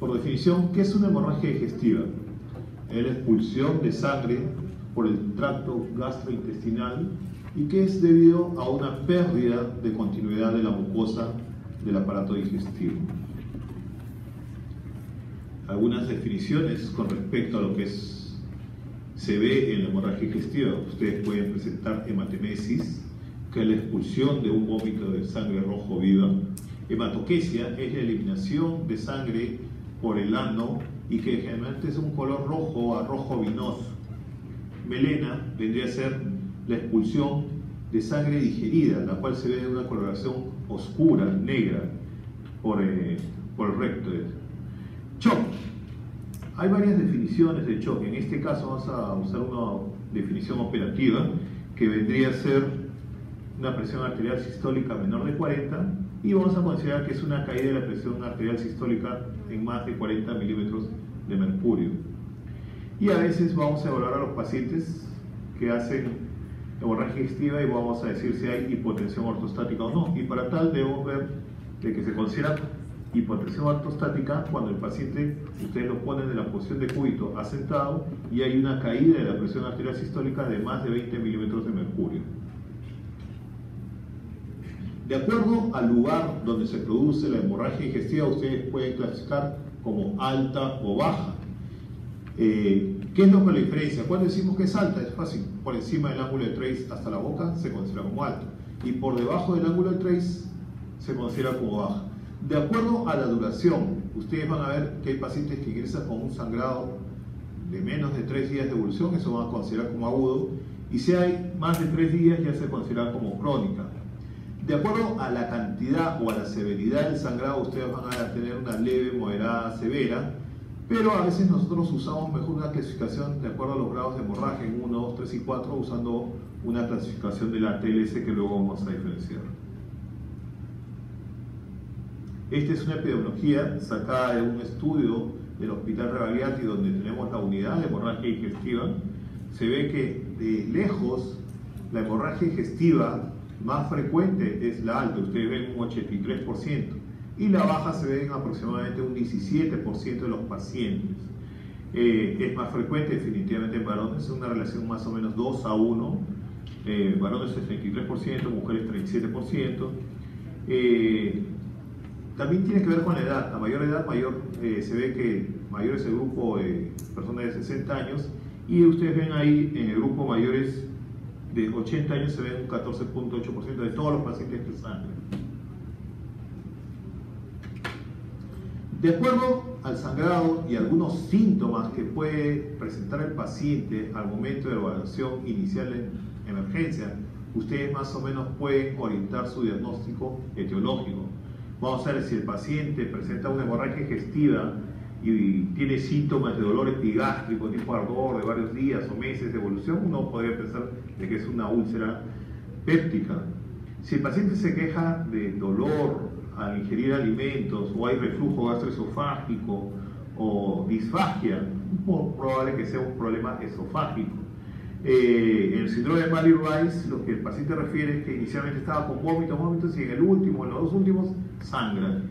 Por definición, ¿qué es una hemorragia digestiva? Es la expulsión de sangre por el tracto gastrointestinal y que es debido a una pérdida de continuidad de la mucosa del aparato digestivo. Algunas definiciones con respecto a lo que es, se ve en la hemorragia digestiva. Ustedes pueden presentar hematemesis, que es la expulsión de un vómito de sangre rojo viva. Hematoquesia es la eliminación de sangre por el ano y que generalmente es un color rojo a rojo vinoso. Melena vendría a ser la expulsión de sangre digerida, la cual se ve una coloración oscura, negra, por, eh, por el recto. Shock. Hay varias definiciones de shock. En este caso vamos a usar una definición operativa que vendría a ser una presión arterial sistólica menor de 40 y vamos a considerar que es una caída de la presión arterial sistólica en más de 40 milímetros de mercurio. Y a veces vamos a evaluar a los pacientes que hacen hemorragia digestiva y vamos a decir si hay hipotensión ortostática o no. Y para tal debemos ver de que se considera hipotensión ortostática cuando el paciente, ustedes lo ponen en la posición de cúbito asentado y hay una caída de la presión arterial sistólica de más de 20 milímetros de mercurio. De acuerdo al lugar donde se produce la hemorragia digestiva, ustedes pueden clasificar como alta o baja. Eh, ¿Qué es lo que la diferencia? Cuando decimos que es alta, es fácil. Por encima del ángulo de trace hasta la boca se considera como alta. Y por debajo del ángulo de trace se considera como baja. De acuerdo a la duración, ustedes van a ver que hay pacientes que ingresan con un sangrado de menos de 3 días de evolución, eso van a considerar como agudo. Y si hay más de 3 días ya se considera como crónica. De acuerdo a la cantidad o a la severidad del sangrado, ustedes van a tener una leve, moderada, severa, pero a veces nosotros usamos mejor una clasificación de acuerdo a los grados de hemorragia en 1, 2, 3 y 4, usando una clasificación de la TLS que luego vamos a diferenciar. Esta es una epidemiología sacada de un estudio del Hospital Rebagliati donde tenemos la unidad de hemorragia digestiva. Se ve que de lejos la hemorragia digestiva más frecuente es la alta, ustedes ven un 83%, y la baja se ve en aproximadamente un 17% de los pacientes. Eh, es más frecuente definitivamente en varones, es una relación más o menos 2 a 1, eh, varones 63%, mujeres 37%. Eh, también tiene que ver con la edad, a mayor edad mayor, se ve que mayor es el grupo de personas de 60 años. Y ustedes ven ahí en el grupo mayores de 80 años se ve un 14.8% de todos los pacientes de sangre. De acuerdo al sangrado y algunos síntomas que puede presentar el paciente al momento de la evaluación inicial en emergencia, ustedes más o menos pueden orientar su diagnóstico etiológico. Vamos a ver si el paciente presenta una hemorragia digestiva y tiene síntomas de dolor epigástrico, tipo ardor de varios días o meses de evolución, uno podría pensar de que es una úlcera péptica. Si el paciente se queja de dolor al ingerir alimentos o hay reflujo gastroesofágico o disfagia, es probable que sea un problema esofágico. Eh, en el síndrome de Mali Rice, lo que el paciente refiere es que inicialmente estaba con vómitos, vómitos y en el último, en los dos últimos, sangra.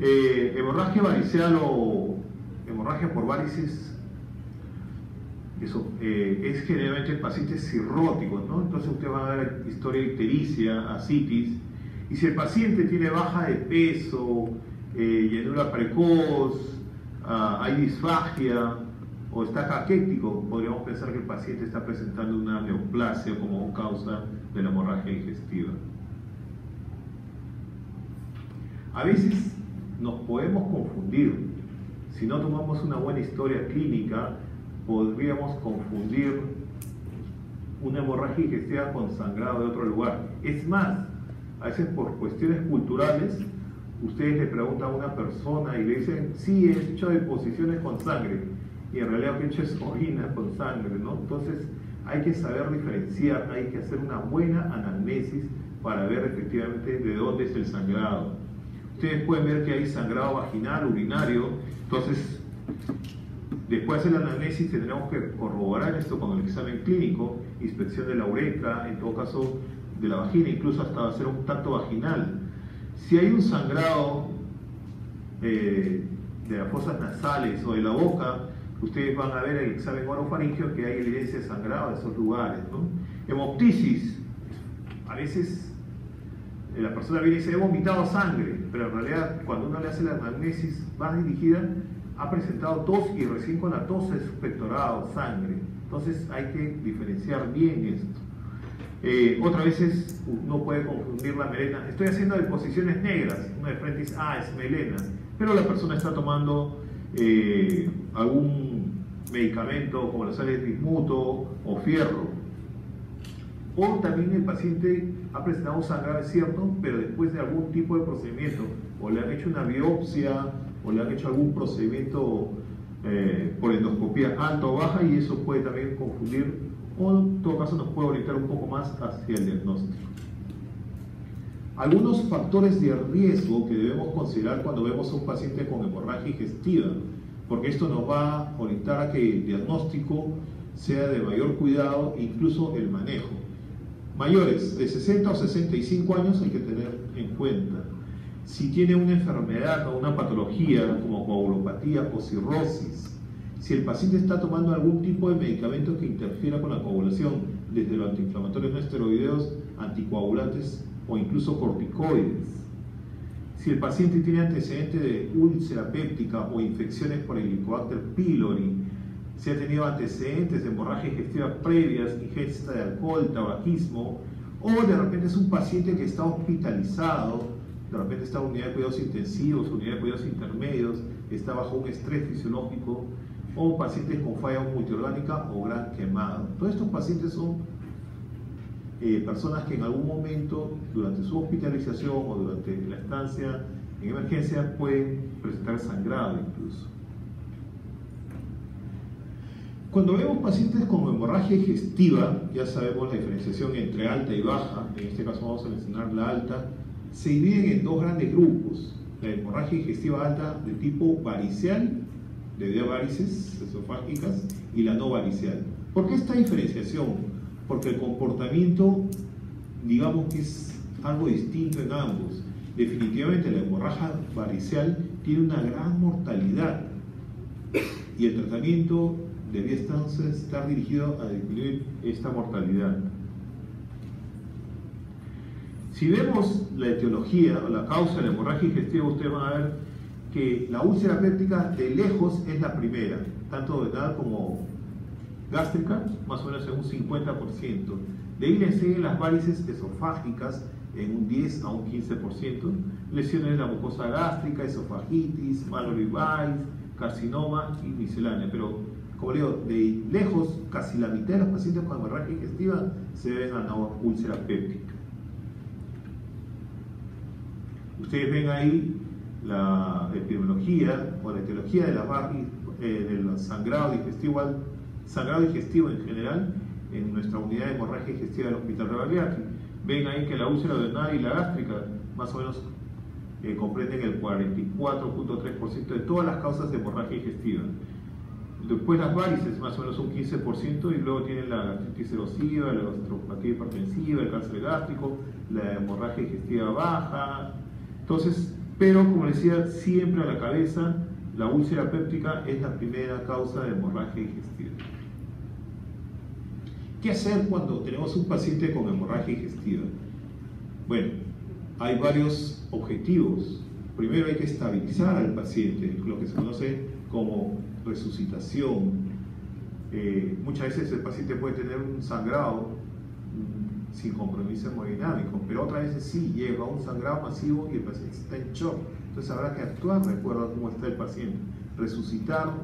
Eh, hemorragia varicela o hemorragia por varices eso, eh, es generalmente en pacientes cirróticos, ¿no? Entonces usted va a ver historia ictericia, asitis, y si el paciente tiene baja de peso, eh, precoz, ah, hay disfagia o está caquético, podríamos pensar que el paciente está presentando una neoplasia como causa de la hemorragia digestiva. A veces nos podemos confundir. Si no tomamos una buena historia clínica, podríamos confundir una hemorragia digestiva con sangrado de otro lugar. Es más, a veces por cuestiones culturales, ustedes le preguntan a una persona y le dicen, sí, he hecho deposiciones con sangre, y en realidad lo que he hecho es orina con sangre, ¿no? Entonces hay que saber diferenciar, hay que hacer una buena anamnesis para ver efectivamente de dónde es el sangrado. Ustedes pueden ver que hay sangrado vaginal, urinario, entonces después de la anamnesis tendremos que corroborar esto con el examen clínico, inspección de la uretra, en todo caso de la vagina, incluso hasta hacer un tacto vaginal. Si hay un sangrado eh, de las fosas nasales o de la boca, ustedes van a ver el examen orofaringeo que hay evidencia de sangrado de esos lugares. ¿no? Hemoptisis, a veces la persona viene y dice, he vomitado sangre, pero en realidad cuando uno le hace la anamnesis más dirigida, ha presentado tos y recién con la tos es pectorado, sangre. Entonces hay que diferenciar bien esto. Eh, otras veces uno puede confundir la melena. Estoy haciendo deposiciones negras, uno de frente dice, ah, es melena, pero la persona está tomando eh, algún medicamento como la sal de bismuto o fierro. O también el paciente ha presentado sangrado, es cierto, pero después de algún tipo de procedimiento, o le han hecho una biopsia, o le han hecho algún procedimiento eh, por endoscopía alta o baja, y eso puede también confundir, o en todo caso nos puede orientar un poco más hacia el diagnóstico. Algunos factores de riesgo que debemos considerar cuando vemos a un paciente con hemorragia digestiva, porque esto nos va a orientar a que el diagnóstico sea de mayor cuidado incluso el manejo. Mayores de 60 o 65 años hay que tener en cuenta. Si tiene una enfermedad o una patología como coagulopatía o cirrosis, si el paciente está tomando algún tipo de medicamento que interfiera con la coagulación, desde los antiinflamatorios no esteroideos, anticoagulantes o incluso corticoides. Si el paciente tiene antecedentes de úlcera péptica o infecciones por el Helicobacter pylori, si ha tenido antecedentes de hemorragia digestiva previas, ingesta de alcohol, tabaquismo, o de repente es un paciente que está hospitalizado, de repente está en unidad de cuidados intensivos, unidad de cuidados intermedios, está bajo un estrés fisiológico, o pacientes con falla multiorgánica o gran quemado. Todos estos pacientes son eh, personas que en algún momento, durante su hospitalización o durante la estancia en emergencia, pueden presentar sangrado incluso. Cuando vemos pacientes con hemorragia digestiva, ya sabemos la diferenciación entre alta y baja, en este caso vamos a mencionar la alta, se dividen en dos grandes grupos. La hemorragia digestiva alta de tipo varicial, de varices esofágicas, y la no varicial. ¿Por qué esta diferenciación? Porque el comportamiento, digamos que es algo distinto en ambos. Definitivamente la hemorragia varicial tiene una gran mortalidad y el tratamiento debía entonces estar dirigido a disminuir esta mortalidad. Si vemos la etiología o la causa de la hemorragia digestiva, ustedes van a ver que la úlcera péptica de lejos es la primera, tanto de edad como gástrica, más o menos en un 50%. De ahí le siguen las varices esofágicas en un 10 a un 15%, lesiones de la mucosa gástrica, esofagitis, Mallory Weiss, carcinoma y miscelánea. Pero, como digo, de lejos, casi la mitad de los pacientes con hemorragia digestiva se ven a la úlcera péptica. Ustedes ven ahí la epidemiología o la etiología de la eh, del sangrado digestivo, sangrado digestivo en general en nuestra unidad de hemorragia digestiva del Hospital Rebagliati. Ven ahí que la úlcera duodenal y la gástrica más o menos eh, comprenden el 44.3% de todas las causas de hemorragia digestiva. Después las varices, más o menos un 15%, y luego tienen la gastritis erosiva, la gastropatía hipertensiva, el cáncer gástrico, la hemorragia digestiva baja. Entonces, pero como decía, siempre a la cabeza, la úlcera péptica es la primera causa de hemorragia digestiva. ¿Qué hacer cuando tenemos un paciente con hemorragia digestiva? Bueno, hay varios objetivos. Primero hay que estabilizar al paciente, lo que se conoce como resucitación. Eh, muchas veces el paciente puede tener un sangrado mm, sin compromiso hemodinámico, pero otras veces sí llega un sangrado masivo y el paciente está en shock. Entonces habrá que actuar de acuerdo a cómo está el paciente. Resucitar,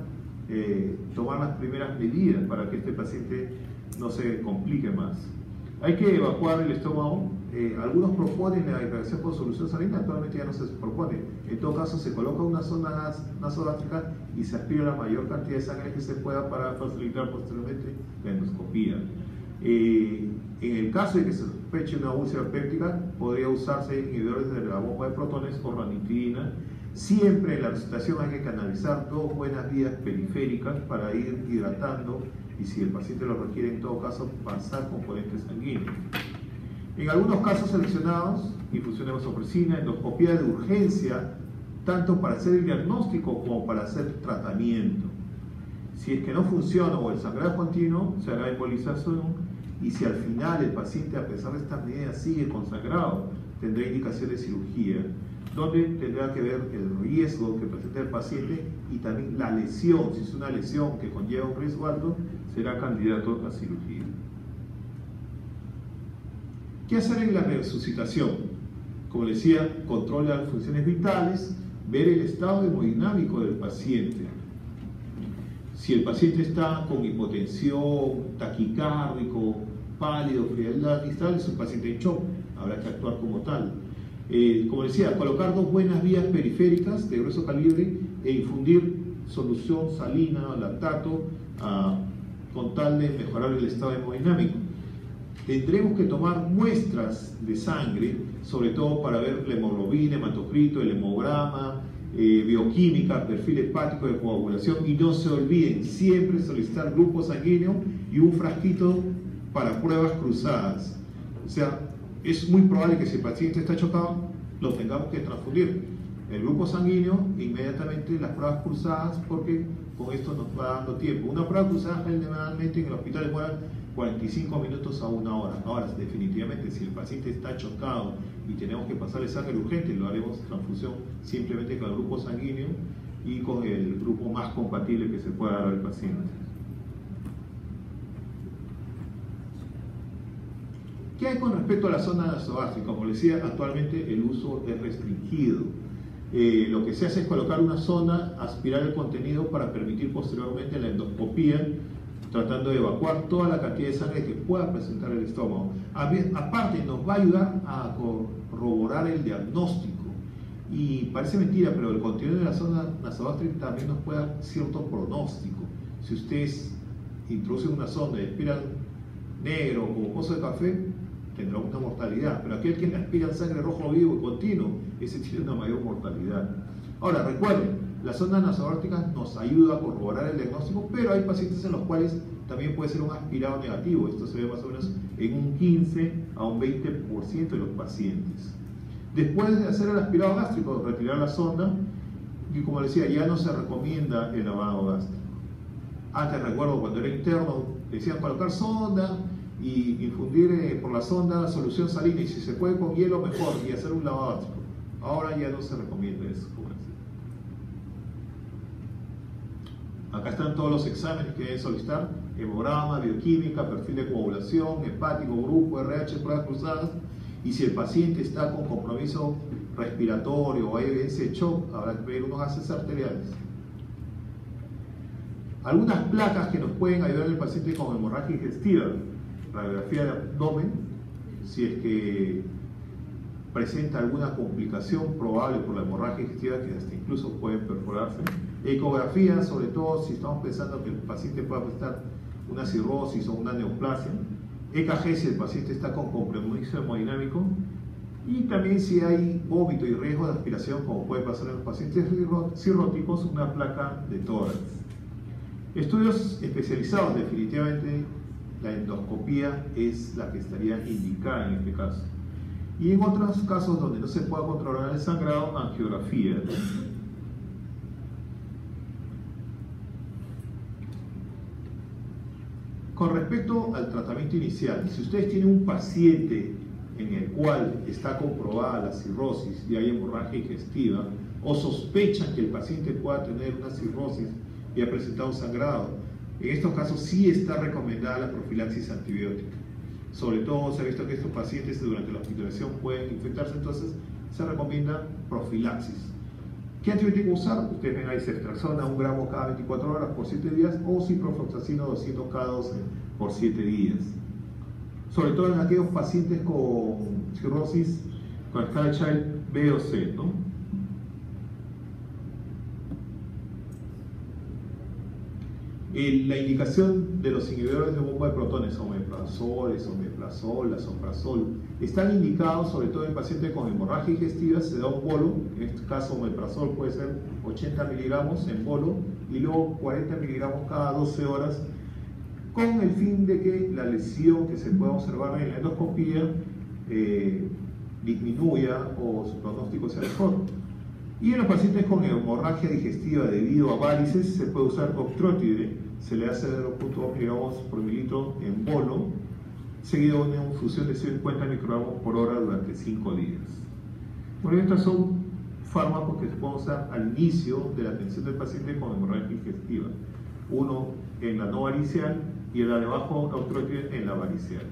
eh, tomar las primeras medidas para que este paciente no se complique más. Hay que evacuar el estómago. Eh, algunos proponen la hiperacción por solución salina, actualmente ya no se propone. En todo caso, se coloca una zona nasogástrica y se aspira la mayor cantidad de sangre que se pueda para facilitar posteriormente la endoscopía. Eh, en el caso de que se sospeche una úlcera péptica, podría usarse inhibidores de la bomba de protones o ranitidina. Siempre en la recitación hay que canalizar dos buenas vías periféricas para ir hidratando y si el paciente lo requiere, en todo caso, pasar componentes sanguíneos. En algunos casos seleccionados, infusión de vasopresina, endoscopía de urgencia, tanto para hacer el diagnóstico como para hacer tratamiento. Si es que no funciona o el sangrado continuo, se hará embolización y si al final el paciente, a pesar de estas medidas, sigue con sangrado, tendrá indicación de cirugía, donde tendrá que ver el riesgo que presenta el paciente y también la lesión. Si es una lesión que conlleva un riesgo alto, será candidato a cirugía. ¿Qué hacer en la resucitación? Como decía, controlar funciones vitales, ver el estado hemodinámico del paciente. Si el paciente está con hipotensión, taquicárdico, pálido, frialdad distal, es un paciente en shock, habrá que actuar como tal. Eh, como decía, colocar dos buenas vías periféricas de grueso calibre e infundir solución salina, lactato, con tal de mejorar el estado hemodinámico. Tendremos que tomar muestras de sangre, sobre todo para ver la hemoglobina, hematocrito, el hemograma, eh, bioquímica, perfil hepático de coagulación y no se olviden siempre solicitar grupo sanguíneo y un frasquito para pruebas cruzadas. O sea, es muy probable que si el paciente está chocado, lo tengamos que transfundir. El grupo sanguíneo, inmediatamente las pruebas cruzadas, porque con esto nos va dando tiempo. Una prueba cruzada generalmente en el hospital demora 45 minutos a una hora. Ahora, definitivamente, si el paciente está chocado y tenemos que pasarle sangre urgente, lo haremos transfusión simplemente con el grupo sanguíneo y con el grupo más compatible que se pueda dar al paciente. ¿Qué hay con respecto a la zona nasogástrica? Como les decía, actualmente el uso es restringido. Eh, lo que se hace es colocar una zona, aspirar el contenido para permitir posteriormente la endoscopía, tratando de evacuar toda la cantidad de sangre que pueda presentar el estómago. Aparte, nos va a ayudar a corroborar el diagnóstico. Y parece mentira, pero el contenido de la zona nasogástrica también nos puede dar cierto pronóstico. Si ustedes introducen una zona y aspiran negro o pozo de café, tendrá una mortalidad, pero aquel que aspira sangre rojo vivo y continuo, ese tiene una mayor mortalidad. Ahora, recuerden, la sonda nasogástrica nos ayuda a corroborar el diagnóstico, pero hay pacientes en los cuales también puede ser un aspirado negativo. Esto se ve más o menos en un 15 a un 20% de los pacientes. Después de hacer el aspirado gástrico, retirar la sonda, y como decía, ya no se recomienda el lavado gástrico. Antes recuerdo cuando era interno, decían colocar sonda, y infundir eh, por la sonda solución salina y si se puede con hielo mejor y hacer un lavado Ahora ya no se recomienda eso. Acá están todos los exámenes que deben solicitar, hemograma, bioquímica, perfil de coagulación, hepático, grupo, RH, pruebas cruzadas, y si el paciente está con compromiso respiratorio o hay evidencia de shock, habrá que ver unos gases arteriales. Algunas placas que nos pueden ayudar al paciente con hemorragia digestiva. Radiografía de abdomen, si es que presenta alguna complicación probable por la hemorragia digestiva que hasta incluso pueden perforarse. Ecografía, sobre todo si estamos pensando que el paciente pueda presentar una cirrosis o una neoplasia. EKG si el paciente está con compromiso hemodinámico. Y también si hay vómito y riesgo de aspiración, como puede pasar en los pacientes cirróticos, una placa de tórax. Estudios especializados definitivamente la endoscopía es la que estaría indicada en este caso. Y en otros casos donde no se pueda controlar el sangrado, angiografía. Con respecto al tratamiento inicial, si ustedes tienen un paciente en el cual está comprobada la cirrosis y hay hemorragia digestiva, o sospechan que el paciente pueda tener una cirrosis y ha presentado un sangrado, en estos casos sí está recomendada la profilaxis antibiótica. Sobre todo se ha visto que estos pacientes durante la hospitalización pueden infectarse, entonces se recomienda profilaxis. ¿Qué antibiótico usar? Ustedes ven ahí ceftriaxona, un gramo cada 24 horas por 7 días o ciprofloxacino 200 cada 12 por 7 días. Sobre todo en aquellos pacientes con cirrosis, con escala Child B o C, ¿no? La indicación de los inhibidores de bomba de protones, omeprazol, esomeprazol, lasoprazol, están indicados sobre todo en pacientes con hemorragia digestiva, se da un bolo, en este caso omeprazol puede ser 80 miligramos en bolo y luego 40 miligramos cada 12 horas, con el fin de que la lesión que se pueda observar en la endoscopía eh, disminuya o su pronóstico sea mejor. Y en los pacientes con hemorragia digestiva debido a varices se puede usar octrótide, se le hace 0.2 miligramos por mililitro en bolo, seguido de una infusión de 50 microgramos por hora durante 5 días. Bueno, estos son fármacos que se pueden al inicio de la atención del paciente con hemorragia digestiva. Uno en la no varicial y el de abajo octrótide en la varicial.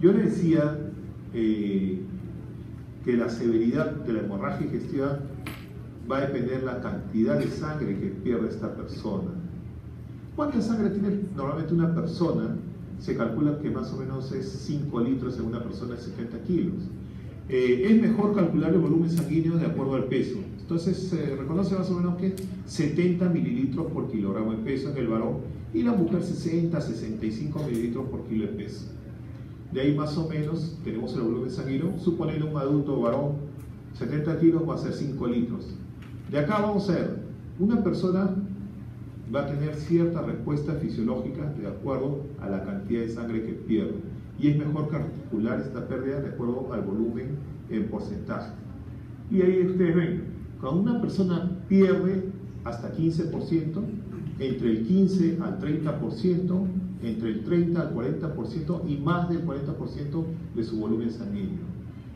Yo le decía eh, que la severidad de la hemorragia digestiva va a depender de la cantidad de sangre que pierde esta persona. ¿Cuánta sangre tiene normalmente una persona? Se calcula que más o menos es 5 litros en una persona de 70 kilos. Eh, es mejor calcular el volumen sanguíneo de acuerdo al peso. Entonces se reconoce más o menos que 70 mililitros por kilogramo de peso en el varón y la mujer 60, 65 mililitros por kilo de peso. De ahí más o menos tenemos el volumen sanguíneo, suponiendo un adulto varón 70 kilos va a ser 5 litros. De acá vamos a ver, una persona va a tener cierta respuesta fisiológica de acuerdo a la cantidad de sangre que pierde. Y es mejor calcular esta pérdida de acuerdo al volumen en porcentaje. Y ahí ustedes ven, cuando una persona pierde hasta 15%, entre el 15 al 30%, entre el 30 al 40% y más del 40% de su volumen sanguíneo.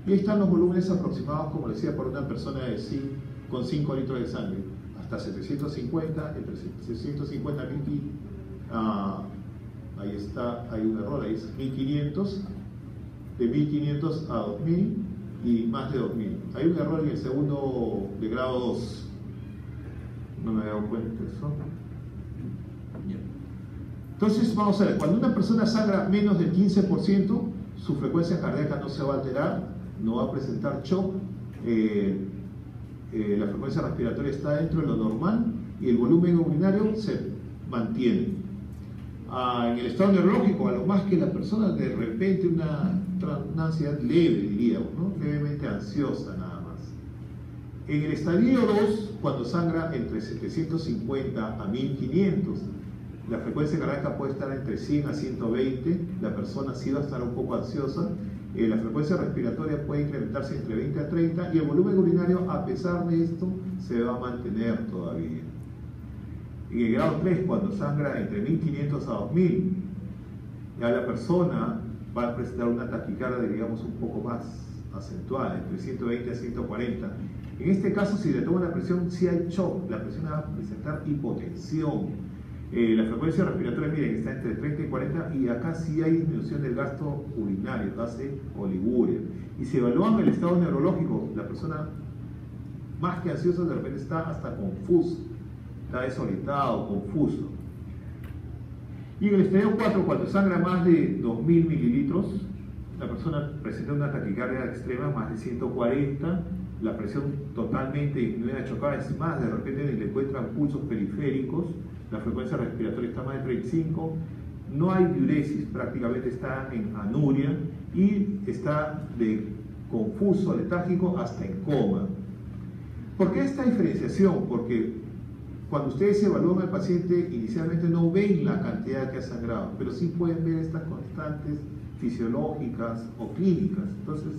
Y ahí están los volúmenes aproximados, como decía, por una persona de con 5 litros de sangre, hasta 750, entre 750 y uh, ahí está, hay un error, ahí es 1500, de 1500 a 2000 y más de 2000. Hay un error en el segundo de grado 2. No me he dado cuenta de eso. Entonces, vamos a ver, cuando una persona sangra menos del 15%, su frecuencia cardíaca no se va a alterar, no va a presentar shock, eh, eh, la frecuencia respiratoria está dentro de lo normal y el volumen urinario se mantiene. Ah, en el estado neurológico, a lo más que la persona de repente una, una ansiedad leve, diríamos, levemente ansiosa nada más. En el estadio 2, cuando sangra entre 750 a 1500, la frecuencia cardíaca puede estar entre 100 a 120, la persona sí va a estar un poco ansiosa, eh, la frecuencia respiratoria puede incrementarse entre 20 a 30 y el volumen urinario, a pesar de esto, se va a mantener todavía. En el grado 3, cuando sangra entre 1500 a 2000, ya la persona va a presentar una taquicardia, digamos, un poco más acentuada, entre 120 a 140. En este caso, si le toma la presión, si hay shock, la persona va a presentar hipotensión eh, la frecuencia respiratoria, miren, está entre 30 y 40 y acá sí hay disminución del gasto urinario, hace oliguria. Y si evaluamos el estado neurológico, la persona más que ansiosa de repente está hasta confuso, está desorientado, confuso. Y en el estadio 4, cuando sangra más de 2000 mililitros, la persona presenta una taquicardia extrema más de 140, la presión totalmente disminuida chocada, es más, de repente le encuentran pulsos periféricos, la frecuencia respiratoria está más de 35, no hay diuresis, prácticamente está en anuria y está de confuso, letárgico hasta en coma. ¿Por qué esta diferenciación? Porque cuando ustedes evalúan al paciente, inicialmente no ven la cantidad que ha sangrado, pero sí pueden ver estas constantes fisiológicas o clínicas. Entonces,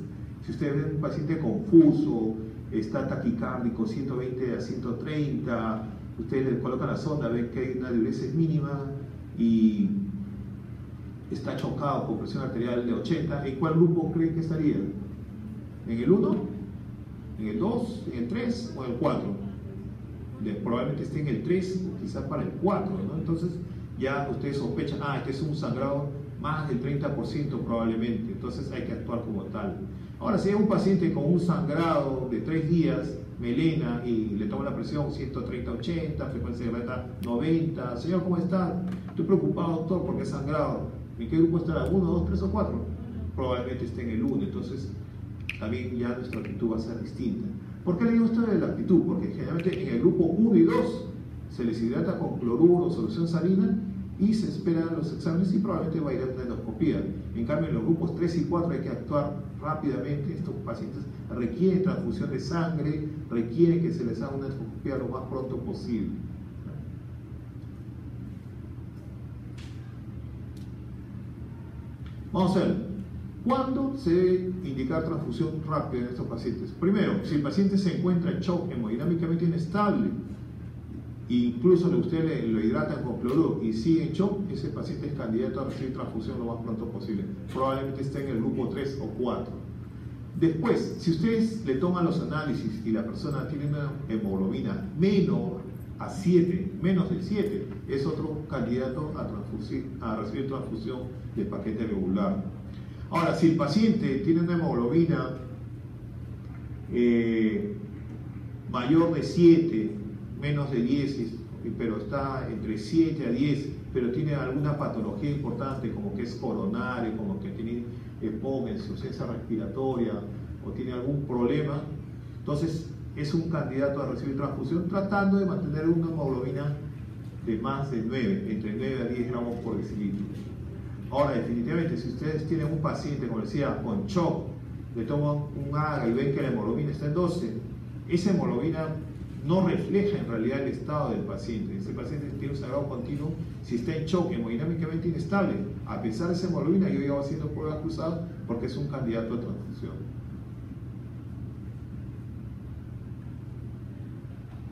si ustedes ven un paciente confuso, está taquicárdico 120 a 130, ustedes le colocan la sonda, ven que hay una diuresis mínima y está chocado con presión arterial de 80, ¿en cuál grupo creen que estaría? ¿En el 1? ¿En el 2? ¿En el 3? ¿O en el 4? probablemente esté en el 3 o quizás para el 4, ¿no? Entonces ya ustedes sospechan, ah, este es un sangrado más del 30% probablemente, entonces hay que actuar como tal. Ahora, si hay un paciente con un sangrado de 3 días, melena y le toma la presión 130-80, frecuencia beta 90. Señor, ¿cómo está? Estoy preocupado, doctor, porque he sangrado. ¿En qué grupo estará? ¿1, 2, 3 o 4? Probablemente esté en el 1, entonces también ya nuestra actitud va a ser distinta. ¿Por qué le digo esto de la actitud? Porque generalmente en el grupo 1 y 2 se les hidrata con cloruro o solución salina y se esperan los exámenes y probablemente va a ir a una endoscopía. En cambio, en los grupos 3 y 4 hay que actuar rápidamente. Estos pacientes requieren transfusión de sangre, requieren que se les haga una endoscopía lo más pronto posible. Vamos a ver. ¿Cuándo se debe indicar transfusión rápida en estos pacientes? Primero, si el paciente se encuentra en shock hemodinámicamente inestable, incluso usted lo hidrata con cloruro y sigue en shock, ese paciente es candidato a recibir transfusión lo más pronto posible. Probablemente esté en el grupo 3 o 4. Después, si ustedes le toman los análisis y la persona tiene una hemoglobina menor a 7, menos de 7, es otro candidato a, a recibir transfusión de paquete regular. Ahora, si el paciente tiene una hemoglobina eh, mayor de 7, menos de 10, pero está entre 7 a 10, pero tiene alguna patología importante como que es coronario, como que tiene EPOM en su cesa respiratoria o tiene algún problema, entonces es un candidato a recibir transfusión tratando de mantener una hemoglobina de más de 9, entre 9 a 10 gramos por decilitro. Ahora, definitivamente, si ustedes tienen un paciente, como decía, con shock, le toman un AGA y ven que la hemoglobina está en 12, esa hemoglobina no refleja en realidad el estado del paciente. Ese paciente tiene un sangrado continuo, si está en shock hemodinámicamente inestable, a pesar de esa hemoglobina, yo iba haciendo pruebas cruzadas porque es un candidato a transfusión.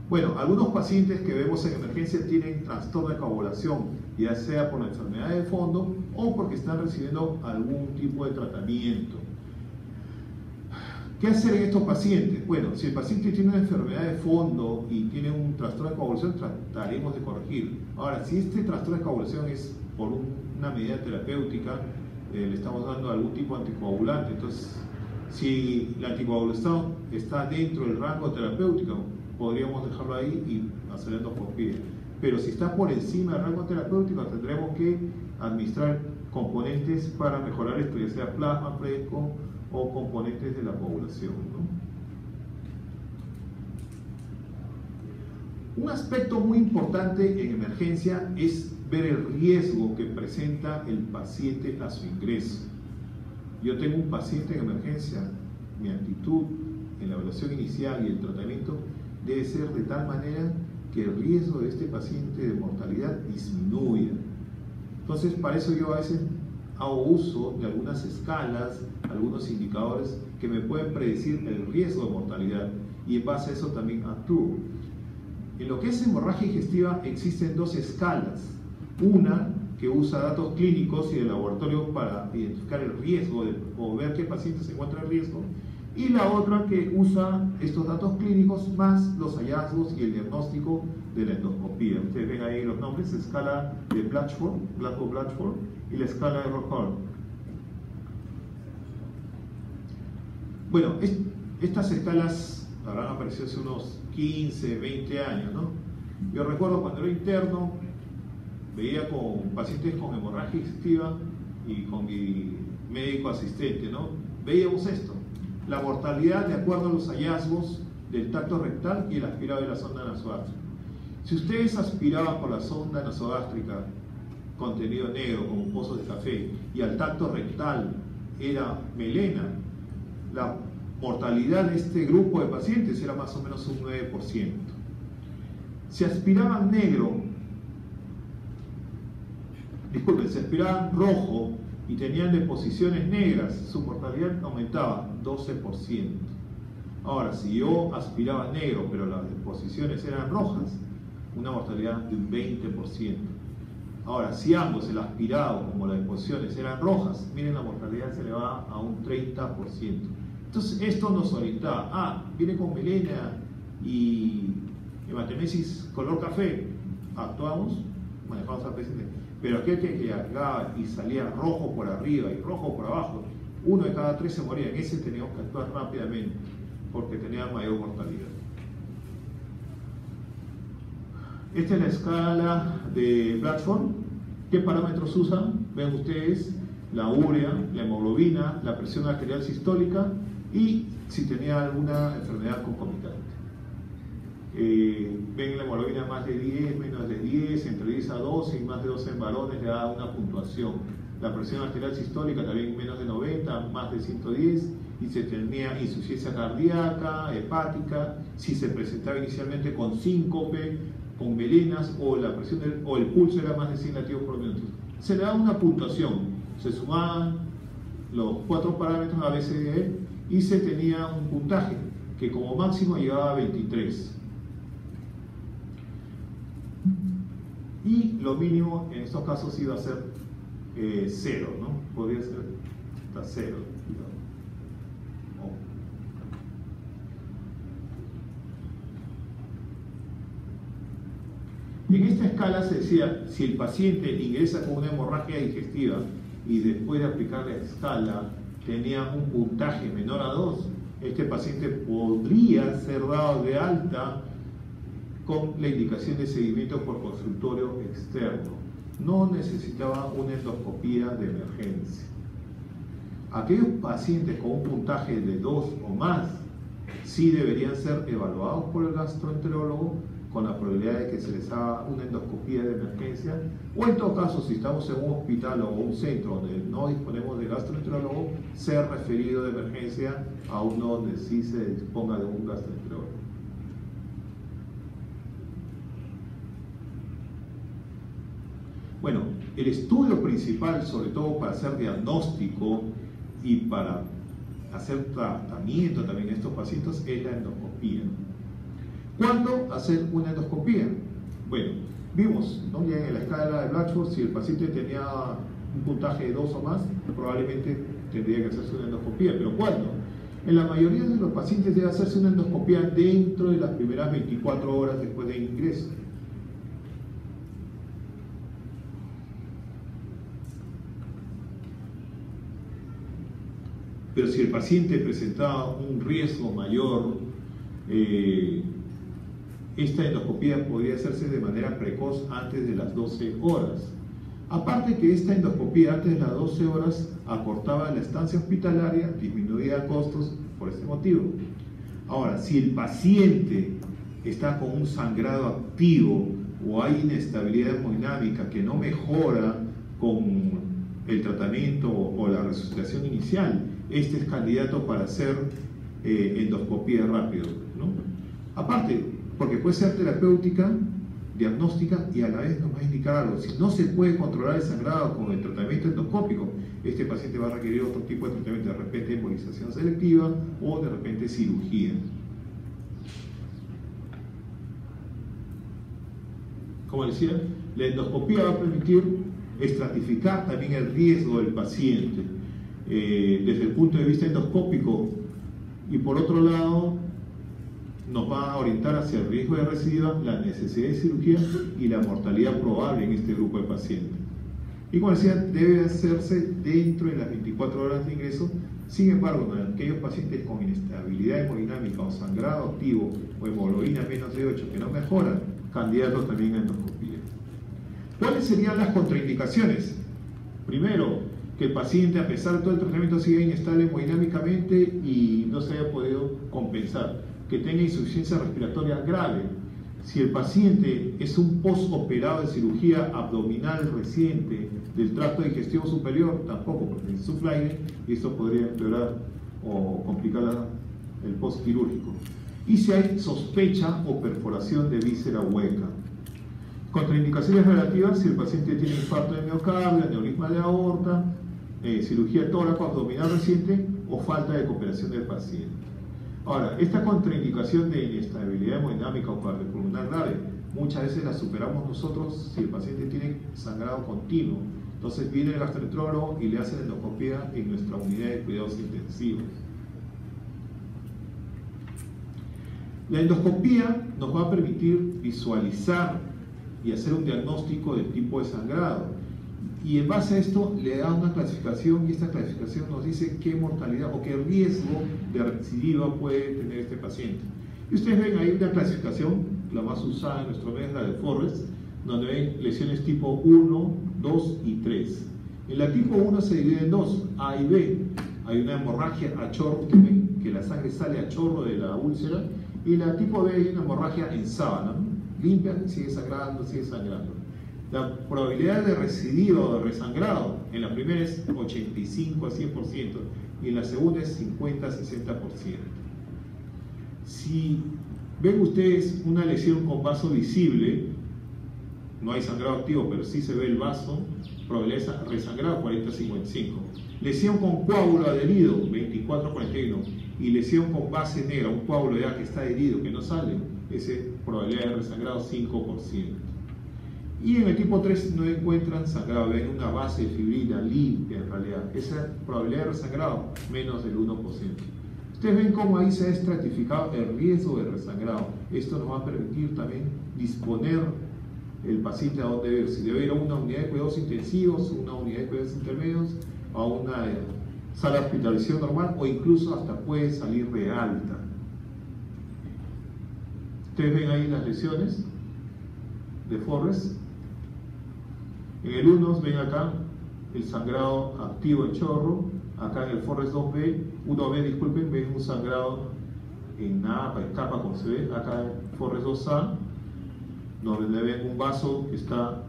Bueno, algunos pacientes que vemos en emergencia tienen trastorno de coagulación, ya sea por la enfermedad de fondo o porque están recibiendo algún tipo de tratamiento. ¿Qué hacer en estos pacientes? Bueno, si el paciente tiene una enfermedad de fondo y tiene un trastorno de coagulación, trataremos de corregir. Ahora, si este trastorno de coagulación es por una medida terapéutica, eh, le estamos dando algún tipo de anticoagulante, entonces si la anticoagulación está dentro del rango terapéutico, podríamos dejarlo ahí y hacer endoscopia. Pero si está por encima del rango terapéutico, tendremos que administrar componentes para mejorar esto, ya sea plasma fresco o componentes de la población. Un aspecto muy importante en emergencia es ver el riesgo que presenta el paciente a su ingreso. Yo tengo un paciente en emergencia, mi actitud en la evaluación inicial y el tratamiento debe ser de tal manera que el riesgo de este paciente de mortalidad disminuya. Entonces, para eso yo a veces hago uso de algunas escalas, algunos indicadores que me pueden predecir el riesgo de mortalidad y en base a eso también actúo. En lo que es hemorragia digestiva existen dos escalas. Una que usa datos clínicos y de laboratorio para identificar el riesgo o ver qué paciente se encuentra en riesgo y la otra que usa estos datos clínicos más los hallazgos y el diagnóstico de la endoscopía. Ustedes ven ahí los nombres, escala de Blatchford, Glasgow Blatchford, y la escala de Rockhart. Bueno, estas escalas habrán aparecido hace unos 15, 20 años, ¿no? Yo recuerdo cuando era interno, veía con pacientes con hemorragia digestiva y con mi médico asistente, ¿no? Veíamos esto la mortalidad de acuerdo a los hallazgos del tacto rectal y el aspirado de la sonda nasogástrica. Si ustedes aspiraban por la sonda nasogástrica contenido negro como pozos de café y al tacto rectal era melena, la mortalidad de este grupo de pacientes era más o menos un 9%. Si aspiraban negro, disculpen, si aspiraban rojo y tenían deposiciones negras, su mortalidad aumentaba 12%. Ahora, si yo aspiraba negro, pero las deposiciones eran rojas, una mortalidad de un 20%. Ahora, si ambos, el aspirado como las deposiciones eran rojas, miren la mortalidad se le va a un 30%. Entonces, esto nos orientaba, ah, viene con melena y hematemesis color café, actuamos, manejamos al paciente pero aquel que llegaba y salía rojo por arriba y rojo por abajo, uno de cada tres se moría. En ese teníamos que actuar rápidamente porque tenía mayor mortalidad. Esta es la escala de Bradford. ¿Qué parámetros usan? Ven ustedes la urea, la hemoglobina, la presión arterial sistólica y si tenía alguna enfermedad concomitante. Eh, ven la hemoglobina más de 10, menos de 10, entre 10 a 12 y más de 12 en varones le da una puntuación. La presión arterial sistólica también menos de 90, más de 110, y se tenía insuficiencia cardíaca, hepática, si se presentaba inicialmente con síncope, con melenas o, la presión o el pulso era más de 100 latidos por minuto. Se le da una puntuación, se sumaban los cuatro parámetros ABCDE y se tenía un puntaje que como máximo llegaba a 23. Y lo mínimo en estos casos iba a ser eh, cero, ¿no? Podría ser hasta cero. En esta escala se decía, si el paciente ingresa con una hemorragia digestiva y después de aplicar la escala tenía un puntaje menor a 2, este paciente podría ser dado de alta con la indicación de seguimiento por consultorio externo. No necesitaba una endoscopía de emergencia. Aquellos pacientes con un puntaje de 2 o más sí deberían ser evaluados por el gastroenterólogo con la probabilidad de que se les haga una endoscopía de emergencia, o en todo caso, si estamos en un hospital o un centro donde no disponemos de gastroenterólogo, ser referido de emergencia a uno donde sí se disponga de un gastroenterólogo. Bueno, el estudio principal, sobre todo para hacer diagnóstico y para hacer tratamiento también en estos pacientes, es la endoscopía. ¿Cuándo hacer una endoscopía? Bueno, vimos ¿no? ya en la escala de Blackford, si el paciente tenía un puntaje de 2 o más, probablemente tendría que hacerse una endoscopía. ¿Pero cuándo? En la mayoría de los pacientes debe hacerse una endoscopía dentro de las primeras 24 horas después del ingreso. Pero si el paciente presentaba un riesgo mayor, eh, esta endoscopía podría hacerse de manera precoz antes de las 12 horas. Aparte que esta endoscopía antes de las 12 horas acortaba la estancia hospitalaria, disminuía costos por este motivo. Ahora, si el paciente está con un sangrado activo o hay inestabilidad hemodinámica que no mejora con el tratamiento o la resucitación inicial, este es candidato para hacer eh, endoscopía rápido. ¿no? Aparte, porque puede ser terapéutica, diagnóstica y a la vez nos va a indicar algo. Si no se puede controlar el sangrado con el tratamiento endoscópico, este paciente va a requerir otro tipo de tratamiento, de repente embolización selectiva o de repente cirugía. Como decía, la endoscopía va a permitir estratificar también el riesgo del paciente eh, desde el punto de vista endoscópico y por otro lado nos va a orientar hacia el riesgo de recidiva, la necesidad de cirugía y la mortalidad probable en este grupo de pacientes. Y como decía, debe hacerse dentro de las 24 horas de ingreso. Sin embargo, en aquellos pacientes con inestabilidad hemodinámica o sangrado activo o hemoglobina menos de 8 que no mejoran, candidatos también a endoscopía. ¿Cuáles serían las contraindicaciones? Primero, que el paciente, a pesar de todo el tratamiento, siga inestable hemodinámicamente y no se haya podido compensar que tenga insuficiencia respiratoria grave. Si el paciente es un postoperado de cirugía abdominal reciente del tracto digestivo superior, tampoco, porque insufla aire y esto podría empeorar o complicar el postquirúrgico. Y si hay sospecha o perforación de víscera hueca. Contraindicaciones relativas si el paciente tiene infarto de miocardio, aneurisma de aorta, eh, cirugía tóraco abdominal reciente o falta de cooperación del paciente. Ahora, esta contraindicación de inestabilidad hemodinámica o cardiopulmonar grave, muchas veces la superamos nosotros si el paciente tiene sangrado continuo. Entonces viene el gastroenterólogo y le hace la endoscopia en nuestra unidad de cuidados intensivos. La endoscopía nos va a permitir visualizar y hacer un diagnóstico del tipo de sangrado y en base a esto le da una clasificación y esta clasificación nos dice qué mortalidad o qué riesgo de recidiva puede tener este paciente. Y ustedes ven ahí una clasificación, la más usada en nuestro mes, la de Forrest, donde ven lesiones tipo 1, 2 y 3. En la tipo 1 se divide en dos, A y B. Hay una hemorragia a chorro, ven que la sangre sale a chorro de la úlcera, y la tipo B hay una hemorragia en sábana, limpia, sigue sangrando, sigue sangrando. La probabilidad de recidiva o de resangrado en la primera es 85 a 100% y en la segunda es 50 a 60%. Si ven ustedes una lesión con vaso visible, no hay sangrado activo, pero sí se ve el vaso, probabilidad de resangrado 40-55. Lesión con coágulo adherido 24-41 y lesión con base negra, un coágulo ya que está herido, que no sale, ese probabilidad de resangrado 5%. Y en el tipo 3 no encuentran sangrado, ven una base fibrina limpia en realidad. Esa probabilidad de resangrado menos del 1%. Ustedes ven cómo ahí se ha estratificado el riesgo de resangrado. Esto nos va a permitir también disponer el paciente a dónde ir. Si debe ir a una unidad de cuidados intensivos, una unidad de cuidados intermedios, a una sala de hospitalización normal o incluso hasta puede salir de alta. Ustedes ven ahí las lesiones de Forrest. En el 1 ven acá el sangrado activo en chorro, acá en el Forrest 2B, 1B, disculpen, ven un sangrado en napa, en capa como se ve, acá en Forrest 2A, donde ven un vaso que está,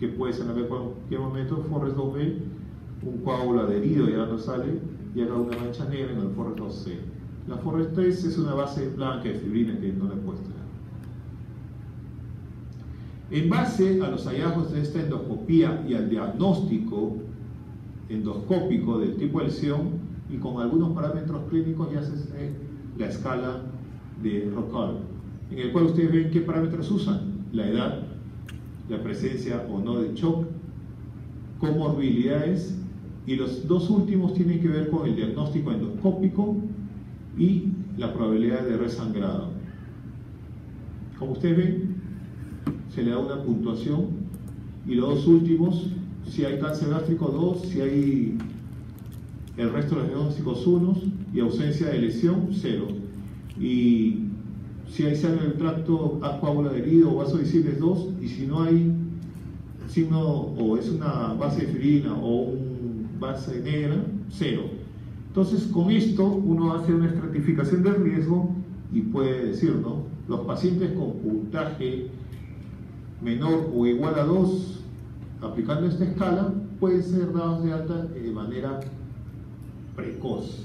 que puede ser en cualquier momento, Forrest 2B, un coágulo adherido ya no sale, y acá una mancha negra en el Forrest 2C. La Forrest 3 es una base blanca de fibrina que no le he puesto. En base a los hallazgos de esta endoscopía y al diagnóstico endoscópico del tipo de lesión y con algunos parámetros clínicos ya se hace la escala de Rockall, en el cual ustedes ven qué parámetros usan, la edad, la presencia o no de shock, comorbilidades y los dos últimos tienen que ver con el diagnóstico endoscópico y la probabilidad de resangrado. Como ustedes ven, se le da una puntuación y los dos últimos si hay cáncer gástrico 2, si hay el resto de los diagnósticos 1 y ausencia de lesión 0. Y si hay sangre en el tracto coágulo adherido o vaso visible 2, y si no hay signo o es una base de fibrina o un base negra, 0. Entonces, con esto uno hace una estratificación del riesgo y puede decir, ¿no? Los pacientes con puntaje menor o igual a 2 aplicando esta escala, pueden ser dados de alta de manera precoz,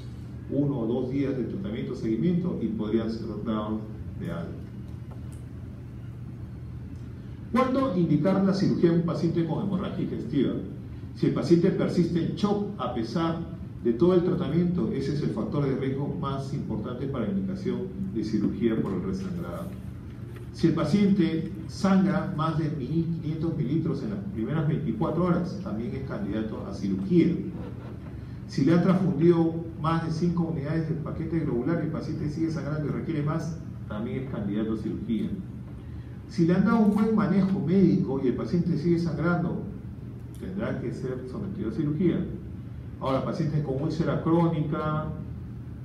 uno o dos días de tratamiento o seguimiento y podrían ser dados de alta. ¿Cuándo indicar la cirugía en un paciente con hemorragia digestiva? Si el paciente persiste en shock a pesar de todo el tratamiento, ese es el factor de riesgo más importante para la indicación de cirugía por el resangrado. Si el paciente sangra más de 1.500 mililitros en las primeras 24 horas, también es candidato a cirugía. Si le ha transfundido más de 5 unidades del paquete globular y el paciente sigue sangrando y requiere más, también es candidato a cirugía. Si le han dado un buen manejo médico y el paciente sigue sangrando, tendrá que ser sometido a cirugía. Ahora, pacientes con úlcera crónica,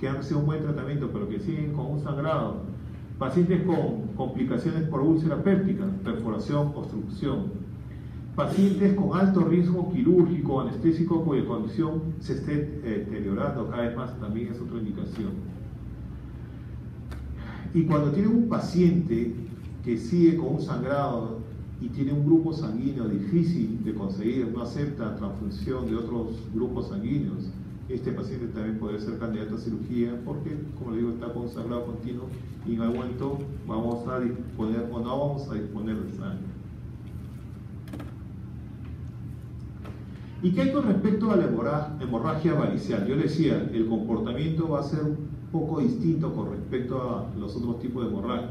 que han recibido un buen tratamiento pero que siguen con un sangrado, pacientes con complicaciones por úlcera péptica, perforación, obstrucción, pacientes con alto riesgo quirúrgico, anestésico, cuya condición se esté eh, deteriorando cada vez más, también es otra indicación. Y cuando tiene un paciente que sigue con un sangrado y tiene un grupo sanguíneo difícil de conseguir, no acepta transfusión de otros grupos sanguíneos, este paciente también puede ser candidato a cirugía porque, como le digo, está con sangrado continuo y en algún momento vamos a disponer o no vamos a disponer de sangre. ¿Y qué hay con respecto a la hemorragia varicial? Yo decía, el comportamiento va a ser un poco distinto con respecto a los otros tipos de hemorragia.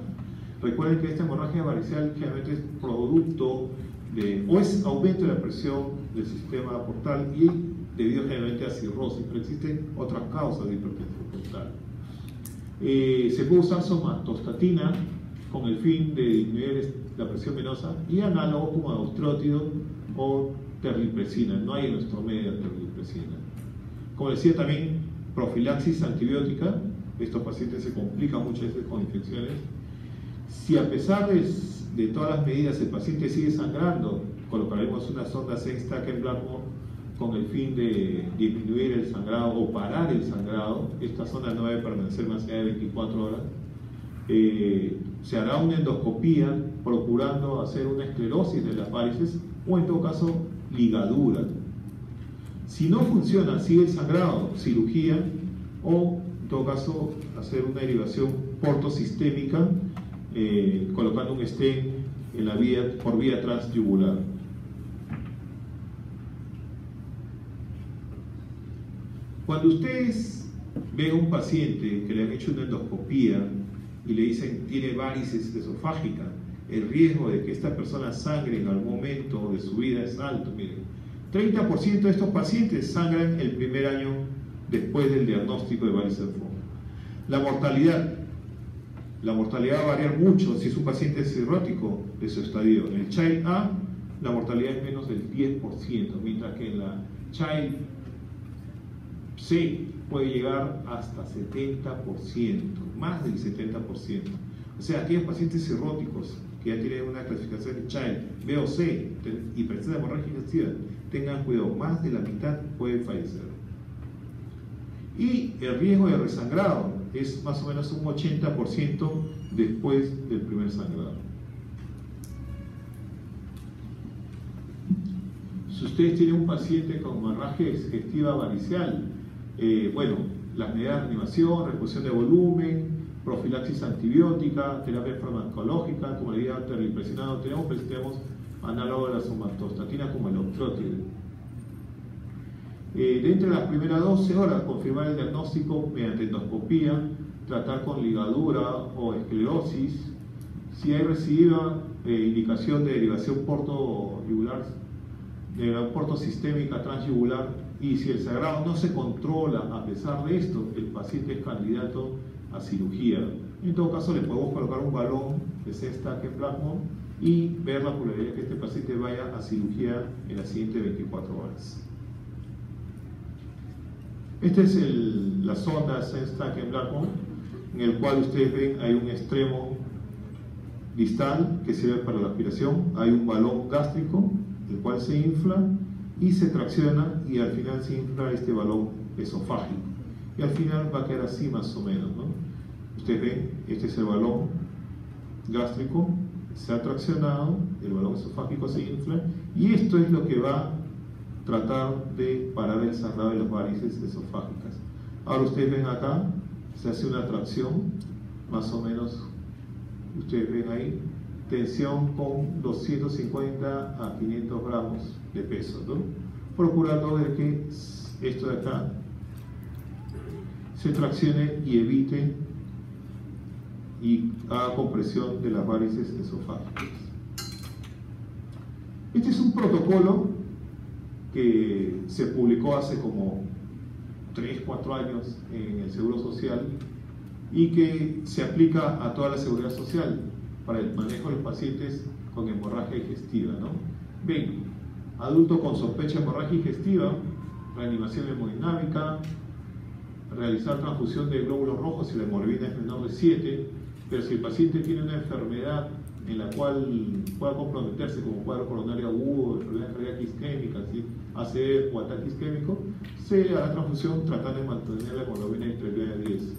Recuerden que esta hemorragia varicial generalmente es producto o es aumento de la presión del sistema portal y debido generalmente a cirrosis, pero existen otras causas de hipertensión portal. Eh, se puede usar somatostatina con el fin de disminuir la presión venosa y análogo como austrótido o terlipresina. No hay en nuestro medio terlipresina. Como decía también, profilaxis antibiótica. Estos pacientes se complican muchas veces con infecciones. Si a pesar de, todas las medidas el paciente sigue sangrando, colocaremos una sonda Sengstack en Blackmore con el fin de disminuir el sangrado o parar el sangrado, esta zona no debe permanecer más allá de 24 horas, eh, se hará una endoscopía procurando hacer una esclerosis de las varices o en todo caso ligadura. Si no funciona, sigue el sangrado, cirugía o en todo caso hacer una derivación portosistémica eh, colocando un stent en la vía, por vía transyugular. Cuando ustedes ven a un paciente que le han hecho una endoscopía y le dicen tiene varices esofágicas, el riesgo de que esta persona sangre en algún momento de su vida es alto. Miren, 30% de estos pacientes sangran el primer año después del diagnóstico de varices. La mortalidad. La mortalidad va a variar mucho si es un paciente cirrótico de su estadio. En el Child A, la mortalidad es menos del 10%, mientras que en la Child C puede llegar hasta 70%, más del 70%. O sea, aquellos pacientes cirróticos que ya tienen una clasificación de Child B o C de hemorragia digestiva, tengan cuidado, más de la mitad pueden fallecer. Y el riesgo de resangrado es más o menos un 80% después del primer sangrado. Si ustedes tienen un paciente con hemorragia digestiva varicial, eh, bueno, las medidas de animación, reposición de volumen, profilaxis antibiótica, terapia farmacológica, como le dije antes, impresionado, tenemos, pues, tenemos análogo de la somatostatina como el octrótide. Eh, dentro de las primeras 12 horas, confirmar el diagnóstico mediante endoscopía, tratar con ligadura o esclerosis. Si hay recibida eh, indicación de derivación porto-yugular, de porto sistémica transyugular, y si el sagrado no se controla a pesar de esto, el paciente es candidato a cirugía. En todo caso, le podemos colocar un balón de cesta que plasmo y ver la probabilidad que este paciente vaya a cirugía en las siguientes 24 horas. Esta es el, la sonda en Blackmore, en el cual ustedes ven hay un extremo distal que sirve para la aspiración, hay un balón gástrico, el cual se infla y se tracciona y al final se infla este balón esofágico. Y al final va a quedar así más o menos. ¿no? Ustedes ven, este es el balón gástrico, se ha traccionado, el balón esofágico se infla y esto es lo que va a tratar de parar el sangrado de las varices esofágicas. Ahora ustedes ven acá, se hace una tracción, más o menos, ustedes ven ahí, tensión con 250 a 500 gramos de peso, ¿no? procurando de que esto de acá se traccione y evite y haga compresión de las varices esofágicas. Este es un protocolo que se publicó hace como 3, 4 años en el Seguro Social y que se aplica a toda la seguridad social para el manejo de los pacientes con hemorragia digestiva. ¿no? Ven, adulto con sospecha de hemorragia digestiva, reanimación hemodinámica, realizar transfusión de glóbulos rojos si la hemoglobina es menor de 7, pero si el paciente tiene una enfermedad en la cual pueda comprometerse como cuadro coronario agudo, enfermedad cardíaca isquémica, ¿sí? ACE o ataque isquémico, se hará transfusión tratando de mantener la hemoglobina entre 9 y 10.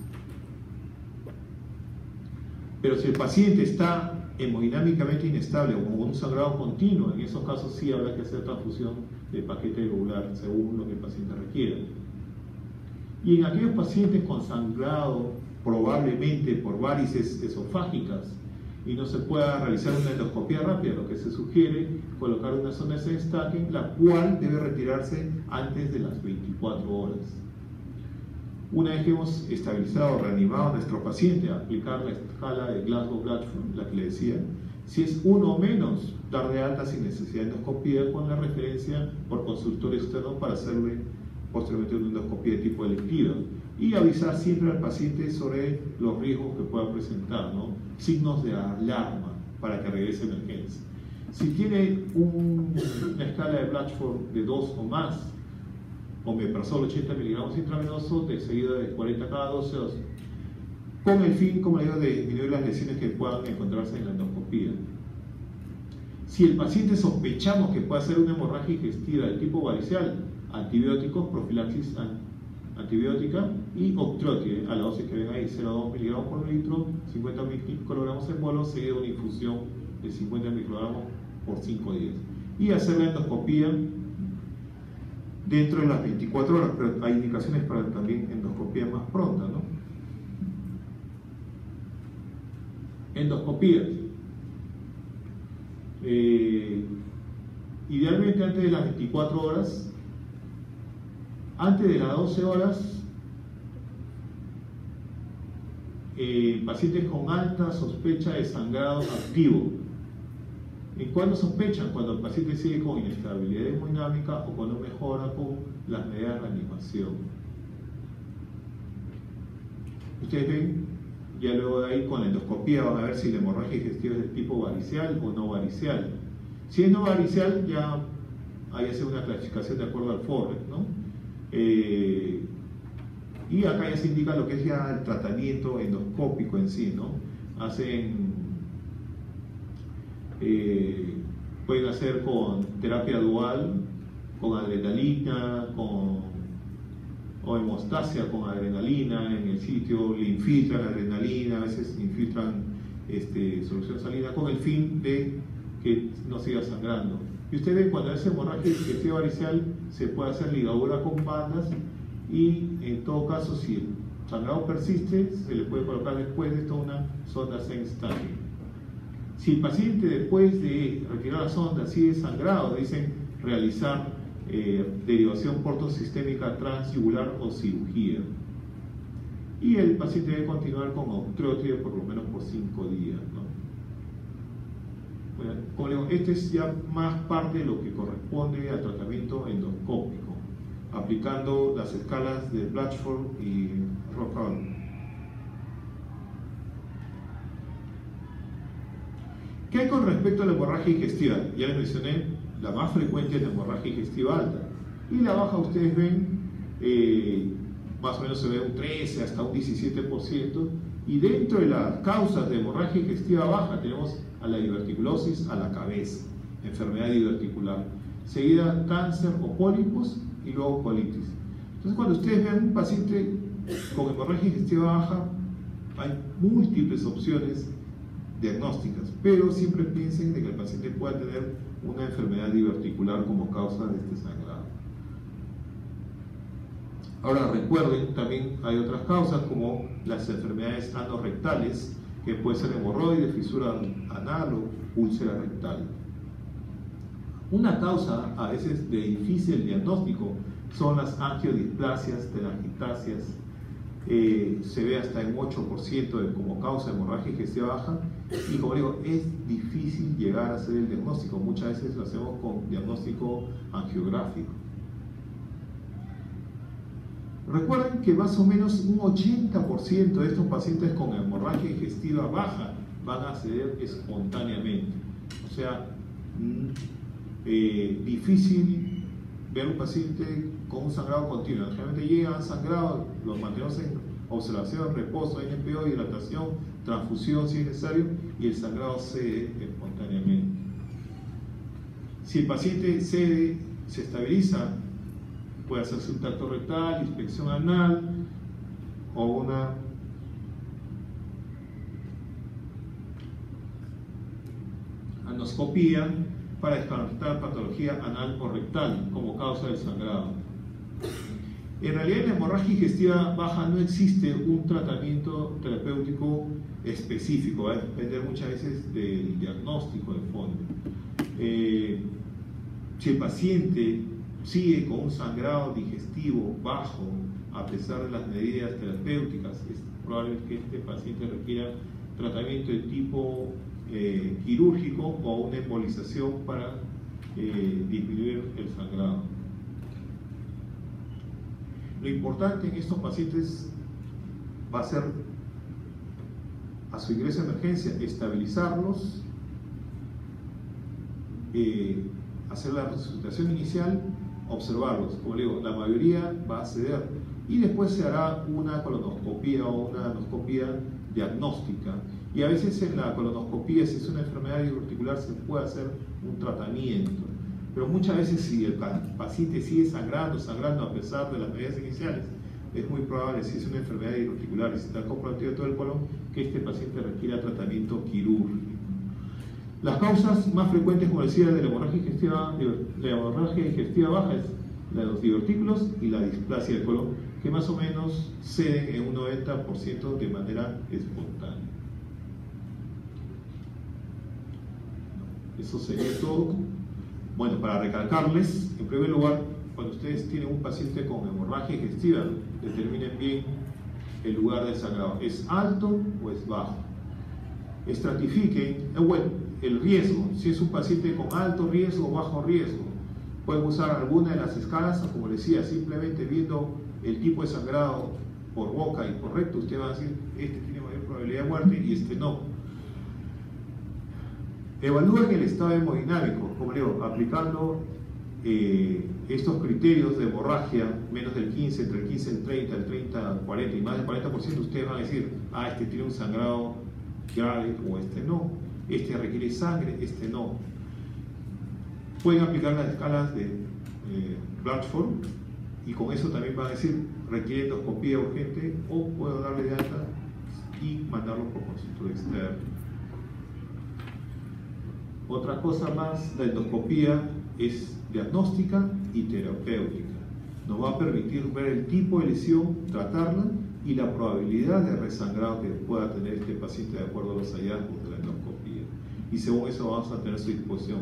Pero si el paciente está hemodinámicamente inestable o con un sangrado continuo, en esos casos sí habrá que hacer transfusión de paquete globular según lo que el paciente requiera. Y en aquellos pacientes con sangrado, probablemente por varices esofágicas, y no se pueda realizar una endoscopia rápida, lo que se sugiere colocar una sonda de Stacking, la cual debe retirarse antes de las 24 horas. Una vez que hemos estabilizado reanimado a nuestro paciente, aplicar la escala de Glasgow-Blatchford, la que le decía, si es uno o menos, dar de alta sin necesidad de endoscopia con la referencia por consultor externo para hacerle posteriormente una endoscopia de tipo electiva y avisar siempre al paciente sobre los riesgos que pueda presentar, ¿no? signos de alarma para que regrese a emergencia. Si tiene una escala de Blatchford de 2 o más, omeprazol 80 miligramos intravenoso de seguida de 40 cada 12 horas, con el fin, como le digo, de disminuir las lesiones que puedan encontrarse en la endoscopía. Si el paciente sospechamos que puede ser una hemorragia digestiva de tipo varicial, antibióticos, profilaxis antibiótica y octrótide a la dosis que ven ahí, 0,2 miligramos por litro, 50 microgramos en bolo, seguida de una infusión de 50 microgramos por 5 días. Y hacer la endoscopía dentro de las 24 horas, pero hay indicaciones para también endoscopía más pronta, ¿no? Endoscopía. Eh, idealmente antes de las 24 horas Antes de las 12 horas, eh, pacientes con alta sospecha de sangrado activo. ¿En cuándo sospechan? Cuando el paciente sigue con inestabilidad hemodinámica o cuando mejora con las medidas de reanimación. Ustedes ven, ya luego de ahí con la endoscopía van a ver si la hemorragia digestiva es de tipo varicial o no varicial. Si es no varicial, ya que hacer una clasificación de acuerdo al FORRE, ¿no? Eh, y acá ya se indica lo que es ya el tratamiento endoscópico en sí, ¿no? Hacen, eh, pueden hacer con terapia dual, con adrenalina, con o hemostasia con adrenalina en el sitio, le infiltran adrenalina, a veces infiltran este, solución salina con el fin de que no siga sangrando. Y ustedes cuando hace hemorragia digestiva varicial se puede hacer ligadura con bandas y en todo caso si el sangrado persiste se le puede colocar después de esto una sonda Senstatic. Si el paciente después de retirar la sonda sigue sangrado, dicen realizar eh, derivación portosistémica transyugular o cirugía. Y el paciente debe continuar con octreotide por lo menos por 5 días. Bueno, este es ya más parte de lo que corresponde al tratamiento endoscópico, aplicando las escalas de Blatchford y Rockall. ¿Qué hay con respecto a la hemorragia digestiva? Ya les mencioné, la más frecuente es la hemorragia digestiva alta. Y la baja, ustedes ven, eh, más o menos se ve un 13 hasta un 17%. Y dentro de las causas de hemorragia digestiva baja tenemos a la diverticulosis a la cabeza, enfermedad diverticular, seguida cáncer o pólipos y luego colitis. Entonces cuando ustedes ven un paciente con hemorragia digestiva baja, hay múltiples opciones diagnósticas, pero siempre piensen de que el paciente pueda tener una enfermedad diverticular como causa de este sangrado. Ahora recuerden, también hay otras causas como las enfermedades anorrectales, que puede ser hemorroide, fisura anal o úlcera rectal. Una causa a veces de difícil diagnóstico son las angiodisplasias, telangiectasias, eh, se ve hasta en 8% de, como causa de hemorragia digestiva baja y como digo, es difícil llegar a hacer el diagnóstico, muchas veces lo hacemos con diagnóstico angiográfico. Recuerden que más o menos un 80% de estos pacientes con hemorragia digestiva baja van a acceder espontáneamente. O sea, mm, eh, difícil ver un paciente con un sangrado continuo. Generalmente llegan sangrado, los mantenemos en observación, reposo, NPO, hidratación, transfusión si es necesario y el sangrado cede espontáneamente. Si el paciente cede, se estabiliza, puede hacerse un tacto rectal, inspección anal o una anoscopía para descartar patología anal o rectal como causa del sangrado. En realidad en la hemorragia digestiva baja no existe un tratamiento terapéutico específico, va a depender muchas veces del diagnóstico de fondo. Eh, si el paciente sigue con un sangrado digestivo bajo, a pesar de las medidas terapéuticas, es probable que este paciente requiera tratamiento de tipo eh, quirúrgico o una embolización para eh, disminuir el sangrado. Lo importante en estos pacientes va a ser a su ingreso a emergencia estabilizarlos, eh, hacer la resucitación inicial observarlos. Como le digo, la mayoría va a ceder y después se hará una colonoscopía o una anoscopía diagnóstica. Y a veces en la colonoscopía, si es una enfermedad diverticular, se puede hacer un tratamiento. Pero muchas veces si el paciente sigue sangrando, sangrando a pesar de las medidas iniciales, es muy probable, si es una enfermedad diverticular y si está comprometido todo el colon, que este paciente requiera tratamiento quirúrgico. Las causas más frecuentes, como decía, de la hemorragia digestiva, la hemorragia digestiva baja es la de los divertículos y la displasia del colon, que más o menos ceden en un 90% de manera espontánea. Eso sería todo. Bueno, para recalcarles, en primer lugar, cuando ustedes tienen un paciente con hemorragia digestiva, determinen bien el lugar del sangrado. ¿Es alto o es bajo? Estratifiquen, eh, bueno, el riesgo, si es un paciente con alto riesgo o bajo riesgo. Pueden usar alguna de las escalas, como decía, simplemente viendo el tipo de sangrado por boca y por recto, usted va a decir, este tiene mayor probabilidad de muerte y este no. Evalúen el estado hemodinámico, como digo, aplicando eh, estos criterios de hemorragia, menos del 15, entre el 15 y el 30, el 30 al 40 y más del 40%, ustedes van a decir, ah, este tiene un sangrado grave o este no, este requiere sangre, este no. Pueden aplicar las escalas de eh, Blatchford y con eso también van a decir, requiere endoscopía urgente o puedo darle de alta y mandarlo por consultorio externo. Otra cosa más, la endoscopía es diagnóstica y terapéutica. Nos va a permitir ver el tipo de lesión, tratarla y la probabilidad de resangrado que pueda tener este paciente de acuerdo a los hallazgos de la endoscopía. Y según eso vamos a tener su disposición.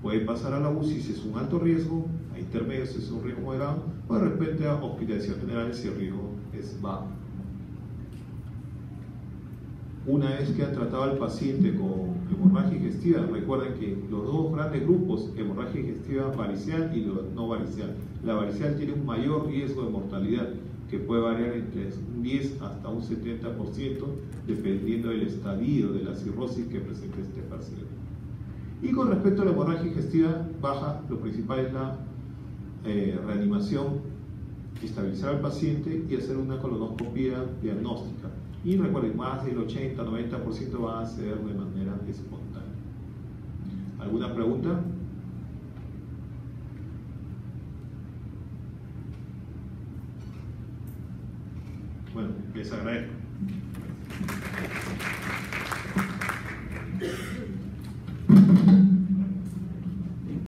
Puede pasar a la UCI si es un alto riesgo, a intermedio si es un riesgo moderado, o de repente a hospitalización general si el riesgo es bajo. Una vez que han tratado al paciente con hemorragia digestiva, recuerden que los dos grandes grupos, hemorragia digestiva varicial y no varicial. La varicial tiene un mayor riesgo de mortalidad que puede variar entre un 10 hasta un 70% dependiendo del estadio de la cirrosis que presente este paciente. Y con respecto a la hemorragia digestiva baja, lo principal es la eh, reanimación, estabilizar al paciente y hacer una colonoscopia diagnóstica y recuerden, más del 80, 90% va a ser de manera espontánea. ¿Alguna pregunta? Bueno, les agradezco.